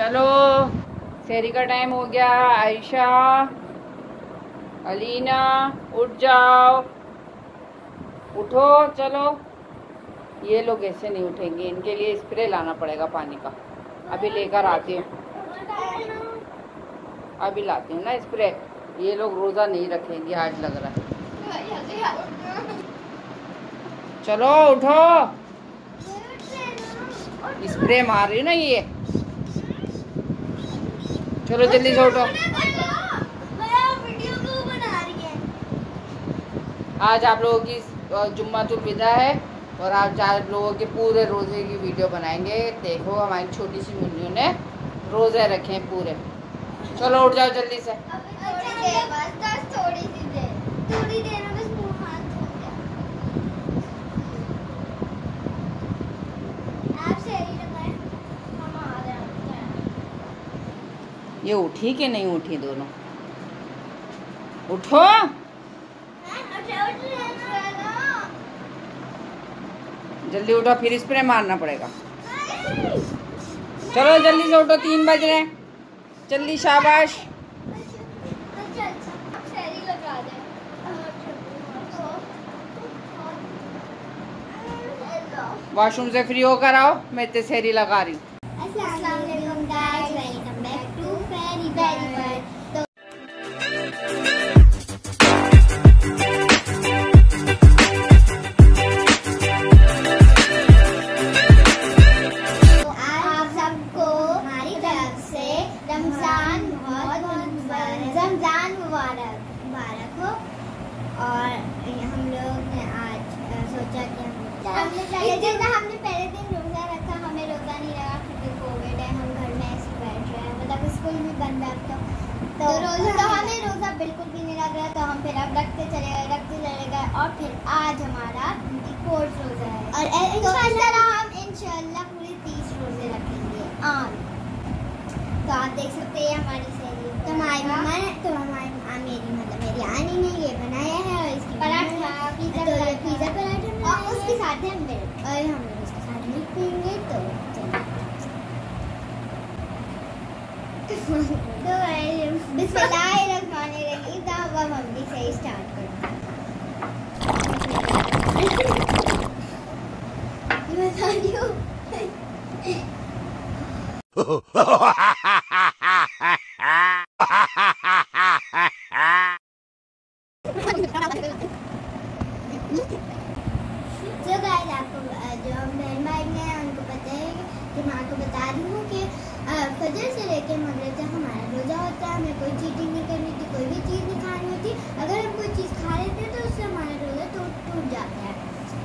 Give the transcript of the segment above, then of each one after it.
चलो। शहरी का टाइम हो गया। आयशा, अलीना, उठ जाओ। उठो, चलो। ये लोग ऐसे नहीं उठेंगे। इनके लिए स्प्रे लाना पड़ेगा पानी का। अभी लेकर आती हूँ। अभी लाती हूँ ना स्प्रे ये लोग रोज़ा नहीं रखेंगे, आज लग रहा है। चलो, उठो। स्प्रे मार रही ना ये। चलो जल्दी से उठो। आज आप लोगों की जुम्मा तो विदा है और आज आप लोगों के पूरे रोज़े की वीडियो बनाएँगे। देखो, हमारी छोटी सी मुन्नियों ने रोज़े रखे हैं पूरे। चलो उठ जाओ जल्दी से। थोड़ी देर थोड़ी देर में बस मुँह हाथ धो गया आप शहरी लगाए हम आ रहे हैं ये उठी कि नहीं उठी दोनों? उठो। जल्दी उठो, फिर स्प्रे मारना पड़ेगा। चलो जल्दी से उठो, तीन बज रहे जल्दी, शाबाश। वॉशरूम से फ्री होकर आओ, मैं इतने सहरी लगा रही हूँ। रखते चले गए रखते चले गए और फिर आज हमारा फोर्थ रोजा है। और ए- इंशाल्लाह हम इंशाल्लाह पूरे तीस रोज़े रखेंगे। आम तो आप देख सकते हैं हमारी सहेली तो हमारी मम्मा ने तो हमारी आ, मेरी मतलब मेरी आनी ने ये बनाया है और इसकी पराठा पिज्जा तो पिज्जा पराठा। और उसके साथ है। मिल्क और हम लोग उसके साथ मिल्क पियेंगे तो चलो। तो बिस्मिल्लाहिर्रहमानिर्रहीम अब हम भी से स्टार्ट करते हैं मैं बता रही हूँ जो गाइस आपको अ, जो हम बहन भाई हैं उनको पता है कि मैं आपको बता रही हूँ कि अ, फजर से लेकर मगरब तक हमारा रोज़ा होता है हमें कोई चीटिंग नहीं करनी थी कोई भी चीज़ नहीं खानी होती अगर हम कोई चीज़ खा लेते हैं तो उससे हमारा रोज़ा टूट टूट जाता है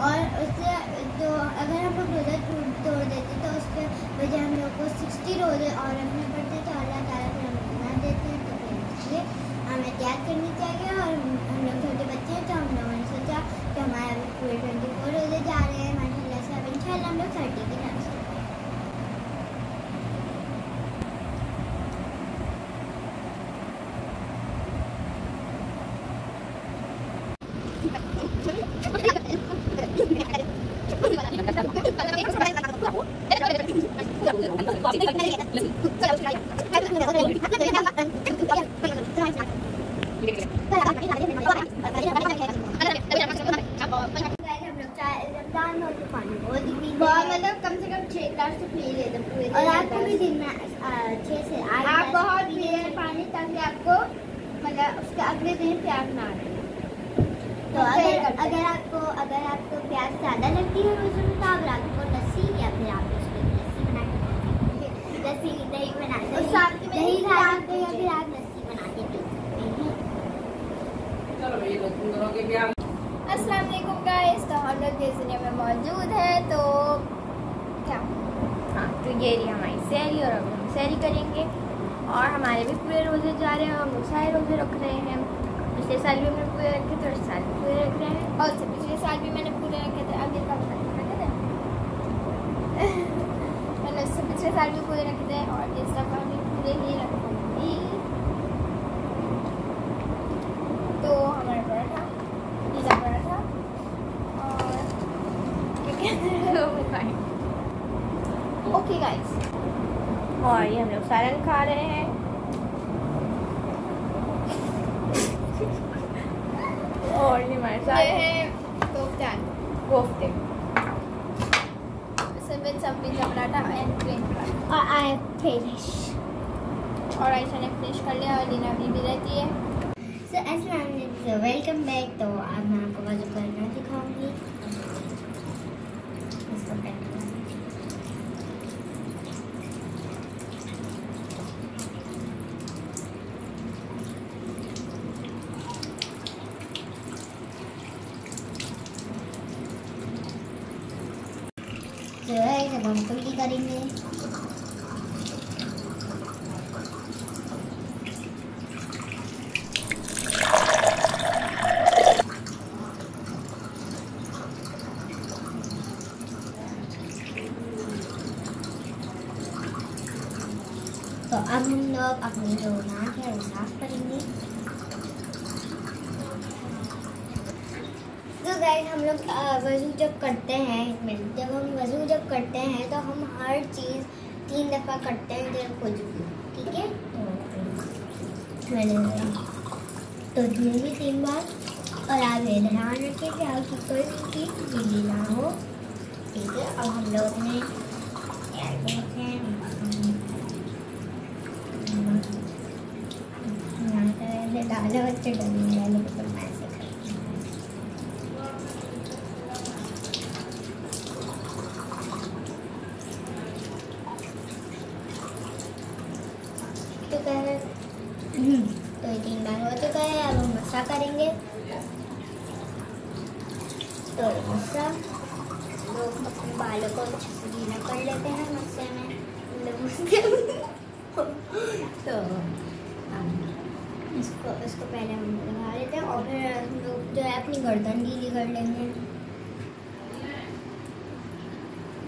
और उससे तो अगर हम लोग रोज़ा तोड़ देते तो उसके वजह हम लोग को सिक्सटी रोज़े और रखने पड़ते तो अल्लाह ताला फिर हमें बना देते हैं तो फिर इसलिए हमें त्याग करनी चाहिए और हम लोग छोटे बच्चे हैं तो हम लोगों ने सोचा कि हमारे अभी पूरे ट्वेंटी फोर रोज़े जा रहे हैं माशाला से अब इन हम लोग थर्टी Makanya. अस्सलाम गाइस तो हम लोग दुनिया में मौजूद है तो क्या? हाँ तो ये रही हमारी सैरी और अब हम सैरी करेंगे। और हमारे भी पूरे रोज़े जा रहे हैं हम लोग सारे रोज़े रख रहे हैं। पिछले साल भी हमने पूरे रखे थे और इस साल भी पूरे रख रहे हैं। और उससे पिछले साल भी मैंने पूरे रखे थे अगले साल भी रखे थे? मैंने उससे पिछले साल भी पूरे रखे थे और इस दफ़ा भी पूरे ही रखूँगी तो हमारा पराठा पिज़्ज़ा पराठा और क्या कहते हैं ओके गाइस और ये हम लोग सालन खा रहे हैं। और ये हमारे साथ है कोफ्ता। some pizza और आई फिनिश और आयशा ने फिनिश कर लिया और लीना अभी भी रहती है। सो अस्सलाम वेलकम बैक तो आज मैं आपको वज़ू करना दिखाऊँगी। इसको जो है जब हम कुल्ली करेंगे तो अब हम जो नाक है वो साफ़ करेंगे तो गाइस हम लोग वज़ू जब करते हैं एक मिनट जब हम वज़ू जब करते हैं तो हम हर चीज़ तीन दफ़ा करते हैं जब कुछ भी ठीक है? तो मैंने तो भी तीन बार। और आप ये ध्यान रखें कि आपकी कोई चीज़ गीली ना हो। ठीक है? अब हम लोग ने यार देखते हैं यहाँ पे डाले बच्चे डाले तो तो तीन बार हो चुका है अब हम मसा करेंगे। तो मसा लोग अपने बालों को गीला कर लेते हैं मस्से में। तो इसको इसको पहले हम लगा लेते हैं और फिर हम लोग जो है अपनी गर्दन गीली कर लेंगे।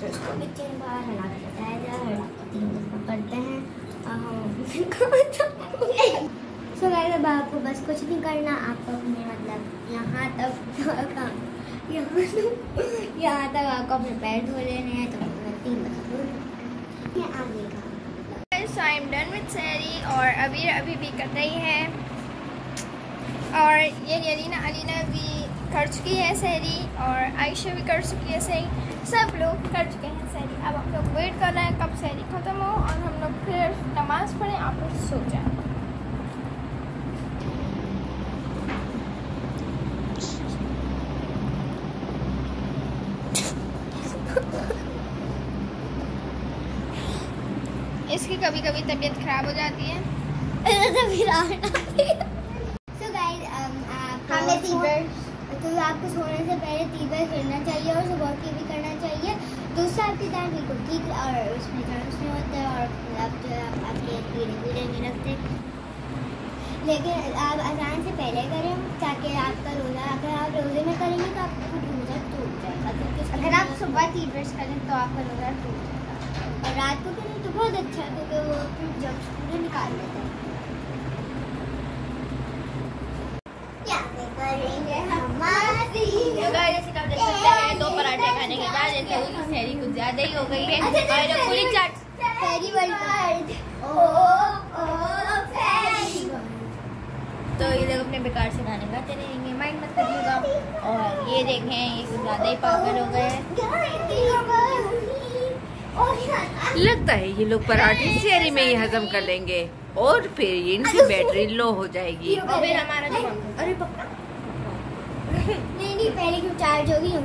तो इसको भी तीन बार हला बताया जाए, हला तीन दफ़ा करते हैं। सो गाइस अब आपको बस कुछ नहीं करना, आपको अपने मतलब यहाँ तक यहाँ तक आपको अपने पैर धो लेने हैं तो तीन दफ़ा आगे का। So I am done with Sairi और अबीर अभी भी कर रही है। और ये अलीना अलीना भी कर चुकी है सैरी और आयशा भी कर चुकी है सैरी सब लोग कर चुके हैं सैरी अब हम लोग वेट कर रहे हैं कब सैरी ख़त्म हो, और हम लोग फिर नमाज़ पढ़ें, आप लोग सो जाएँ। इसकी कभी कभी तबीयत ख़राब हो जाती है। सो गाइस हमें तो आपको सोने से पहले तीबर करना चाहिए और सुबह की भी करना चाहिए। तो आपकी दांत बिल्कुल ठीक और उसमें जर्म्स नहीं होते और आप जो आप आपके कीड़े नहीं रखते। लेकिन आप आसान से पहले करें ताकि आपका रोज़ा अगर आप रोज़े में करेंगे तो आपका रोज़ा टूट जाएगा। क्योंकि अगर आप सुबह तीबर्स करें तो आपका रोज़ा टूट जाएगा। और रात को करें तो बहुत अच्छा है क्योंकि वो अपने जम्स पूरे निकाल देते हैं। तो हैं दो पराठे खाने के बाद जैसे कुछ ज़्यादा ही हो गई है। और ये पूरी चाट फेरी वर्ल्ड ओ ओ फेरी। तो ये लोग अपने बेकार से गाने गाते रहेंगे माइंड मत करिएगा। और ये देखें ये कुछ ज़्यादा ही पागल हो गए हैं। लगता है ये लोग पराठे शेरी में ही हजम कर लेंगे। और फिर इनकी बैटरी लो हो जाएगी। फिर हमारा अरे नहीं नहीं पहले क्यों चार्ज होगी हम?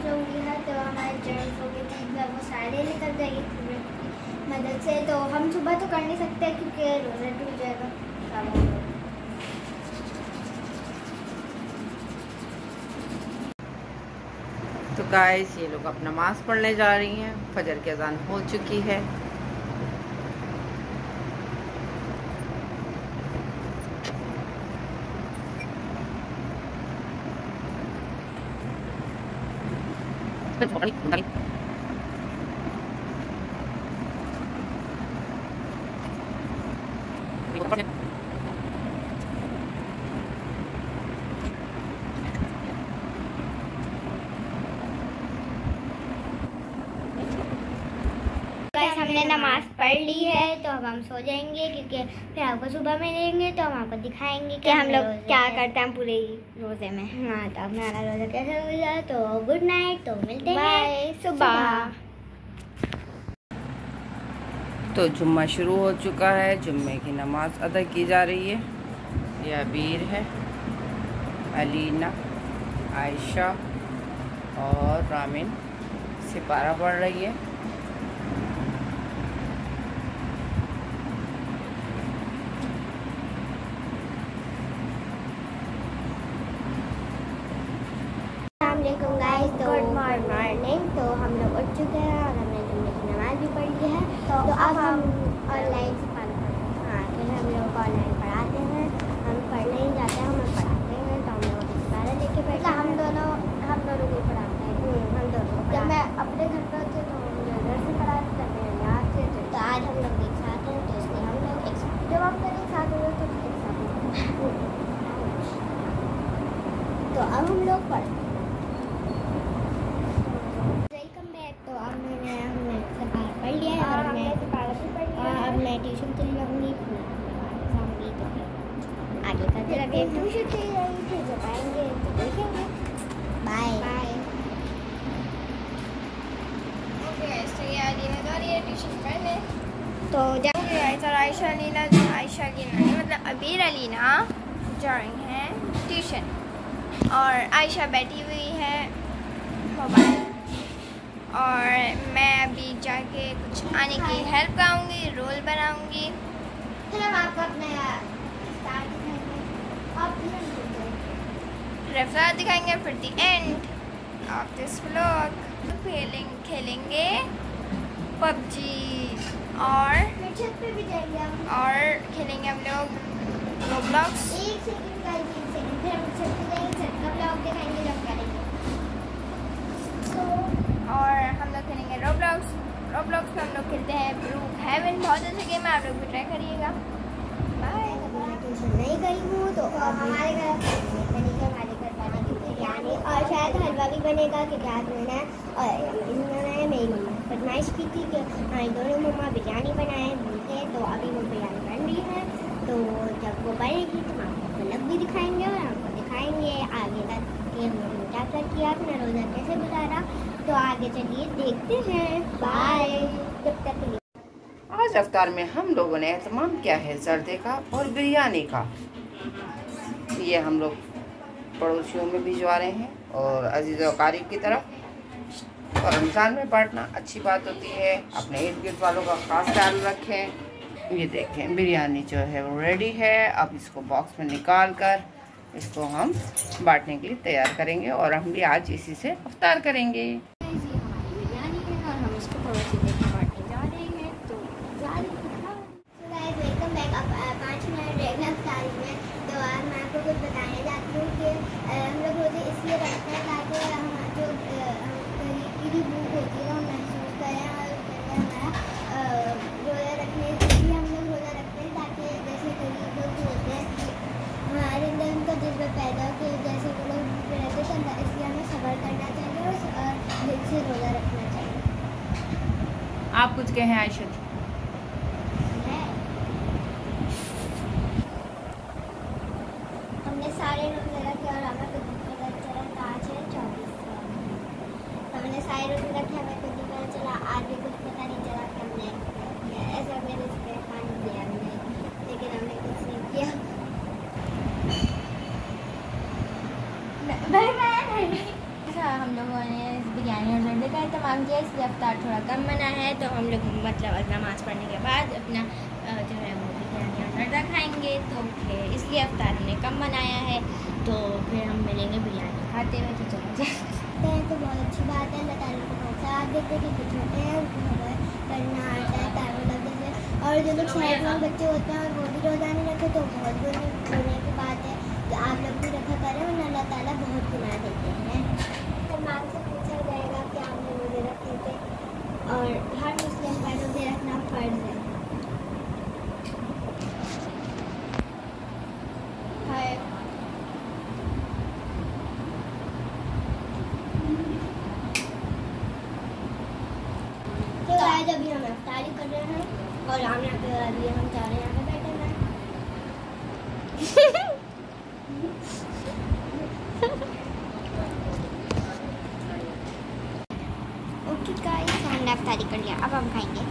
करना बहुत ज़रूरी है तो हमारे जर्म्स हो गए थे वो सारे निकल जाएगी सूरज की मदद से। तो हम सुबह तो कर नहीं सकते, क्योंकि रोज़ा टूट जाएगा। तो गाइस ये लोग अपना नमाज़ पढ़ने जा रही हैं। फजर की अजान हो चुकी है। dale. हमने नमाज़ पढ़ ली है तो अब हम सो जाएँगे क्योंकि फिर आपको सुबह में लेंगे तो हम आपको दिखाएँगे कि हम लोग क्या करते हैं पूरे रोज़े में। हाँ तो अब हमारा रोजा कैसे हुआ तो गुड नाइट तो मिलते हैं सुबह। तो जुम्मा शुरू हो चुका है जुम्मे की नमाज़ अदा की जा रही है। यह अबीर है अलीना आयशा और रामिन सिपारा पढ़ रही है गाइस तो गुड मॉर्निंग तो हम लोग उठ चुके हैं और हमने जुम्मे की नमाज़ भी पढ़ ली है तो, तो अब हम ऑनलाइन से हाँ। फिर हम लोग ऑनलाइन पढ़ाते हैं। हम पढ़ने ही जाते हैं हम पढ़ाते हैं तो हम लोग सितारा लेके बैठे मतलब हम दोनों हम दोनों को पढ़ाते हैं। हम्म, हम दोनों जब मैं अपने घर पर थे तो हम मुझे घर से पढ़ाते जब मैं यहाँ थे तो आज हम लोग एक साथ हैं तो इसलिए हम लोग एक साथ जब हम लोग एक साथ हुए तो एक साथ तो अब हम लोग पढ़ते जाऊँगी आगे आएँगे तो बाय बाय तो जाएँगे आयशा अलीना जो आयशा लीना नहीं मतलब अबीर अलीना जा रही हैं ट्यूशन और आयशा बैठी हुई है मोबाइल और मैं अभी जाके कुछ आने की हेल्प कराऊँगी रोल बनाऊँगी। फिर हम आपको अपना रफ्तार दिखाएँगे फिर the end of this vlog खेलेंगे खेलेंगे पबजी और और खेलेंगे हम लोग रोब्लॉक्स एक सेकंड का एक सेकंड फिर हम छत पे जाएँगे छत का व्लॉग दिखाएँगे जब करेंगे और हम लोग खेलेंगे रोब्लॉक्स रोब्लॉक्स में हम लोग खेलते हैं ब्रूक हेवन बहुत अच्छा गेम है आप लोग भी ट्राई करिएगा। नहीं गई हूँ तो हमारे घर बने बिरयानी। और शायद हलवा भी बनेगा क्योंकि आज मैंने और बनाया मेरी मम्मा फरमाइश की थी कि हमारी दोनों मम्मा बिरयानी बनाए मिलते तो अभी वो बिरयानी बन रही है। तो जब वो बनेगी तो हम आपको अलग भी दिखाएँगे और आपको दिखाएँगे आगे तक कि हमने क्या क्या किया अपना रोज़ा कैसे गुजारा। तो आगे चलिए देखते हैं। बाय जब तक आज अफ्तार में हम लोगों ने एहतमाम किया है जर्दे का और बिरयानी का। ये हम लोग पड़ोसियों में भिजवा रहे हैं और अज़ीज़ कारिब की तरफ़। और रमज़ान में बांटना अच्छी बात होती है, अपने इर्द गिर्द वालों का ख़ास ख्याल रखें। ये देखें, बिरयानी जो है वो रेडी है। अब इसको बॉक्स में निकाल कर इसको हम बांटने के लिए तैयार करेंगे और हम भी आज इसी से अफ्तार करेंगे कुछ बताने जाती हूँ कि हम लोग रोज़े इसलिए रखते हैं ताकि हम जो की भूख होती है, हम महसूस करें और हमारा रोज़ा रखने के लिए हम लोग रोज़ा रखते हैं ताकि जैसे गरीब लोग होते हैं, हमारे अंदर उनका जज्बा पैदा हो कि जैसे वो लोग भूख रहते हैं इसलिए हमें सबर करना चाहिए और दिल से रोज़ा रखना चाहिए। आप कुछ कहें, आयशा सारे रोज़े रखे और हमें खुद पता चला तो आज है चौबीस हमने सारे रोज़े रखे हमें खुद ही पता चला आज भी कुछ पता नहीं चला कि हमने ऐसा मेरे से पानी दिया हमने लेकिन हमने कुछ नहीं किया भाई मैं काम किया इसलिए अफ्तार थोड़ा कम बना है तो हम लोग मतलब नमाज़ पढ़ने के बाद अपना जो है वो नर्दा खाएँगे। तो फिर इसलिए अफ्तार हमने कम बनाया है। तो फिर हम मिलेंगे बिरयानी खाते हुए तो चलो जाए हैं। तो बहुत अच्छी बात है अल्लाह को बहुत साथ देते हैं कि छोटे हैं करना आता है तारों लगे से और जो लोग शहर बच्चे होते हैं और वो भी रोज़ाने रखे तो बहुत बुरे बुरे की बात है। तो आप लोग भी रखा करें और अल्लाह ताला बहुत गुनाह देते हैं। सलमान से पूछा जाएगा कि आपने रोज़े रखे थे और रोज़े रखना फ़र्ज़ है आज अभी हम अफ्तारी कर रहे हैं और हम यहाँ पे अभी हम जा रहे हैं यहाँ पे बैठे हैं ओके गाइस हमने अफ्तारी कर लिया अब हम खाएँगे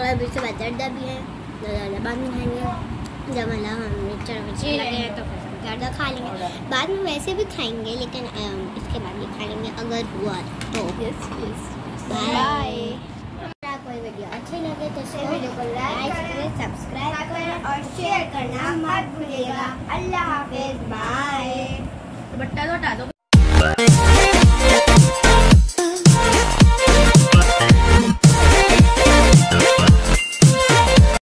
और अभी से बदरदा भी है। ज़्यादा बाद में खाएँगे जब हम मिक्सचर विक्सचर लगे हैं तो ज़्यादा खा लेंगे। बाद में वैसे भी खाएँगे लेकिन इसके बाद भी खा लेंगे अगर हुआ तो। यस प्लीज़ बाय कोई वीडियो अच्छी लगे तो इस वीडियो को लाइक करें सब्सक्राइब करें और शेयर करना मत भूलिएगा। अल्लाह हाफिज। बाय बट्टा तो हटा दो।